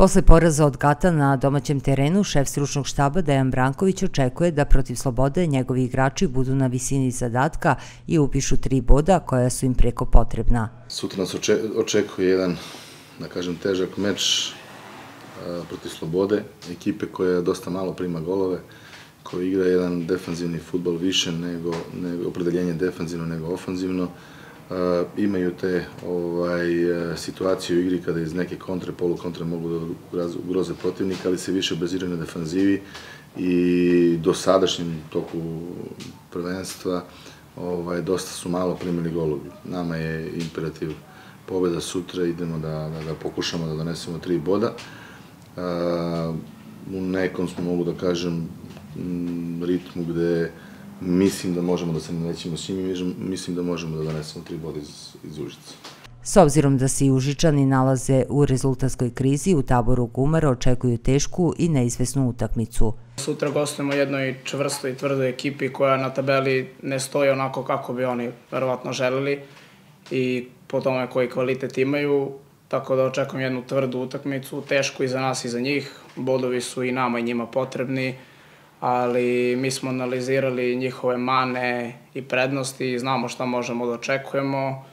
Posle poraza od Gata na domaćem terenu, šef stručnog štaba Dejan Branković očekuje da protiv Slobode njegovi igrači budu na visini zadatka i upišu tri boda koja su im preko potrebna. Sutra nas očekuje jedan, da kažem, težak meč protiv Slobode, ekipe koja dosta malo prima golove, koja igra jedan defanzivni futbol više nego, nego opredeljenje defanzivno nego ofanzivno. Uh, imaju te ovaj, situacije u igri kada iz neke kontre, polukontre mogu da ugroze protivnika, ali se više baziraju na defanzivi i do sadašnjem toku prvenstva ovaj, dosta su malo primili golovi. Nama je imperativ pobeda sutra, idemo da, da, da pokušamo da donesemo tri boda. Uh, u nekom smo, mogu da kažem, ritmu gde mislim da možemo da se ne nećemo s njim mislim da možemo da donesemo tri boda iz, iz Užica. S obzirom da se i Užičani nalaze u rezultatskoj krizi, u taboru Gumara očekuju tešku i neizvesnu utakmicu. Sutra gostujemo jednoj čvrstoj i tvrdoj ekipi koja na tabeli ne stoji onako kako bi oni verovatno želeli i po tome koji kvalitet imaju, tako da očekujem jednu tvrdu utakmicu, tešku i za nas i za njih. Bodovi su i nama i njima potrebni ali mi smo analizirali njihove mane i prednosti i znamo šta možemo da očekujemo.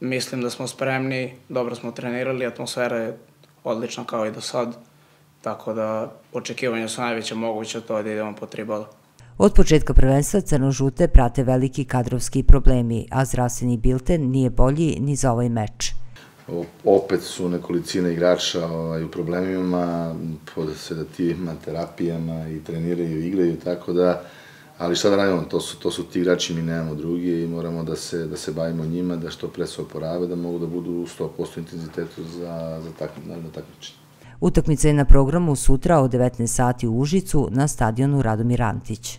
Mislim da smo spremni, dobro smo trenirali, atmosfera je odlična kao i do sad, tako da očekivanja su najveće moguće to da idemo po tri boda. Od početka prvenstva crno-žute prate veliki kadrovski problemi, a zdravstveni bilten nije bolji ni za ovaj meč opet su nekolicina igrača ovaj, u problemima, pod sedativima, terapijama i treniraju i igraju, tako da, ali šta da radimo, to su, to su ti igrači, mi nemamo drugi i moramo da se, da se bavimo njima, da što pre se oporave, da mogu da budu u 100% intenzitetu za, za tak, naravno, takmičenje. Utakmica je na programu sutra od 19 sati u Užicu na stadionu Radomir Antić.